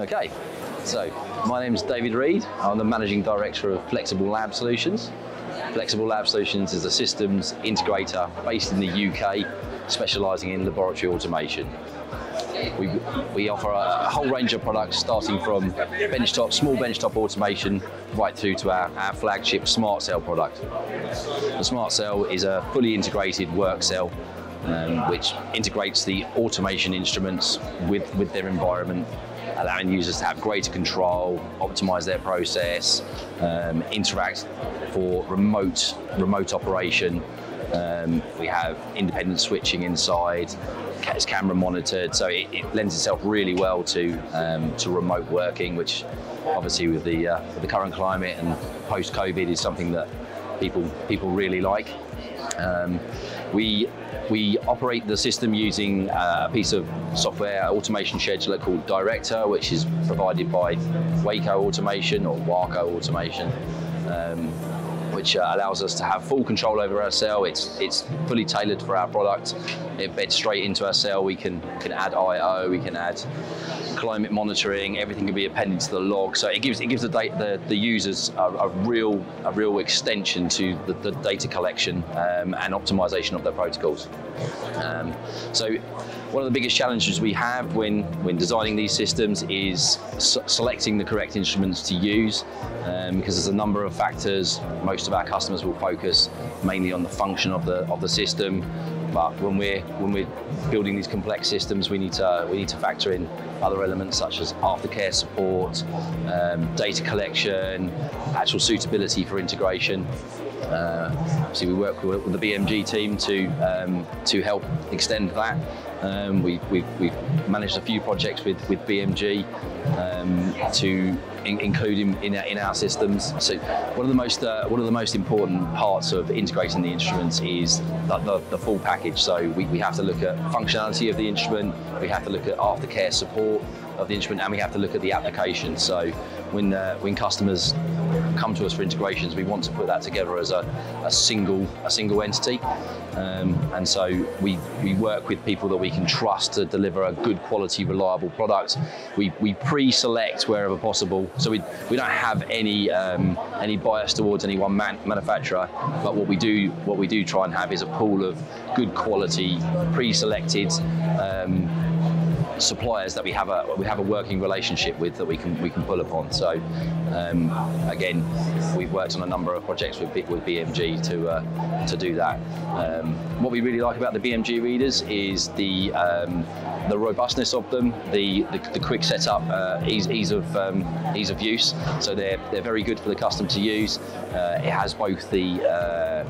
Okay, so my name is David Reed. I'm the Managing Director of Flexible Lab Solutions. Flexible Lab Solutions is a systems integrator based in the UK, specialising in laboratory automation. We, we offer a, whole range of products starting from benchtop, small benchtop automation right through to our, our flagship Smart Cell product. The Smart Cell is a fully integrated work cell um, which integrates the automation instruments with, with their environment allowing users to have greater control, optimize their process, um, interact for remote remote operation. Um, we have independent switching inside, it's camera monitored, so it, it lends itself really well to um, to remote working, which obviously with the uh, with the current climate and post COVID is something that people people really like. Um, we we operate the system using uh, a piece of software automation scheduler called Director, which is provided by Waco Automation or Waco Automation. Um, which uh, allows us to have full control over our cell. It's it's fully tailored for our product. It beds straight into our cell. We can can add I/O. We can add climate monitoring. Everything can be appended to the log. So it gives it gives the the, the users a, a, real a real extension to the, the data collection um, and optimization of their protocols. Um, so one of the biggest challenges we have when, when designing these systems is selecting the correct instruments to use um, because there's a number of factors. Most of our customers will focus mainly on the function of the, of the system, but when we're when we're building these complex systems, we need to we need to factor in other elements such as aftercare support, um, data collection, actual suitability for integration. Uh, obviously, we work with, with, the BMG team to um, to help extend that. Um, we, we've, we've, managed a few projects with, with BMG um, to in, include in, in, in, our systems. So one of the most uh, one of the most important parts of integrating the instruments is the, the, the full package. So we, we have to look at functionality of the instrument, we have to look at aftercare support of the instrument, and we have to look at the application. So when uh, when customers come to us for integrations, we want to put that together as a, a single a single entity. Um, and so we, we work with people that we can trust to deliver a good quality, reliable product. We, we pre-select wherever possible, so we, we don't have any um, any bias towards any one man manufacturer. But what we do what we do try and have is a pool of good quality, pre-selected. Um, suppliers that we have a we have a working relationship with that we can we can pull upon. So um, again, we've worked on a number of projects with with BMG to uh, to do that. Um, what we really like about the BMG readers is the um, the robustness of them, the the, the quick setup, uh, ease, ease of um, ease of use. So they're they're very good for the customer to use. Uh, it has both the uh,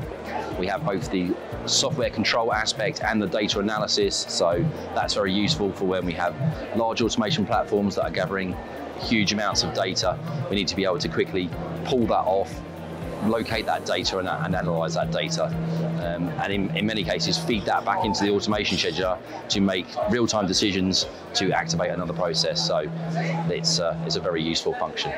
we have both the software control aspect and the data analysis. So that's very useful for when we have large automation platforms that are gathering huge amounts of data. We need to be able to quickly pull that off, locate that data and, and analyze that data. Um, and in, in, many cases, feed that back into the automation scheduler to make real-time decisions to activate another process. So it's, uh, it's a very useful function.